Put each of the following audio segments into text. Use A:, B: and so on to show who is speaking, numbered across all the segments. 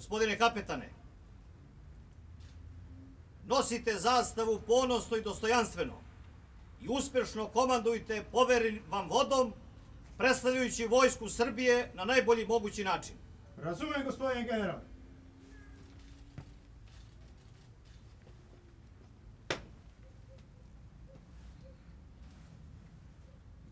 A: Gospodine kapetane, nosite zastavu ponosno i dostojanstveno i uspešno komandujte poverenim vam vodom, predstavljajući vojsku Srbije na najbolji mogući način.
B: Razumem, gospodine general.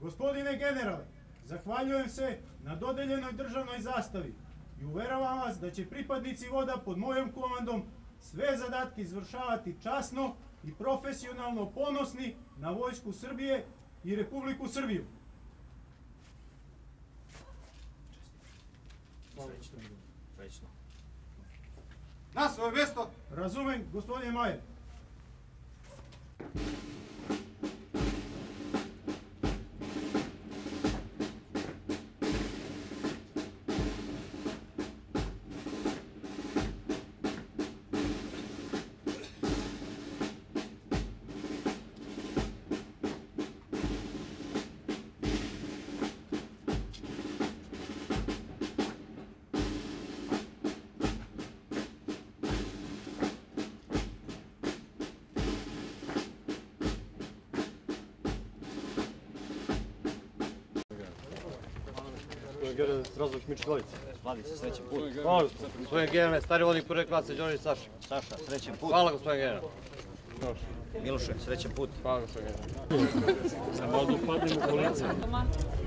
B: Gospodine generale, zahvaljujem se na dodeljenoj državnoj zastavi i uveravam vas da će pripadnici voda pod mojom komandom sve zadatke izvršavati časno i profesionalno ponosni na vojsku Srbije i Republiku Srbiju.
A: Srećno.
C: Na svoje mjesto!
B: Razumem, gospodine Majer.
D: Gere Razović Mičković.
A: Slavi se, srećen put.
D: Hvala, gospodin general, stari vodnik prve klase, Đorđe Saša.
A: Saša, srećen put.
D: Hvala, gospodin general.
A: Miloše, srećen put.
D: Hvala, gospodin general.
E: Maši.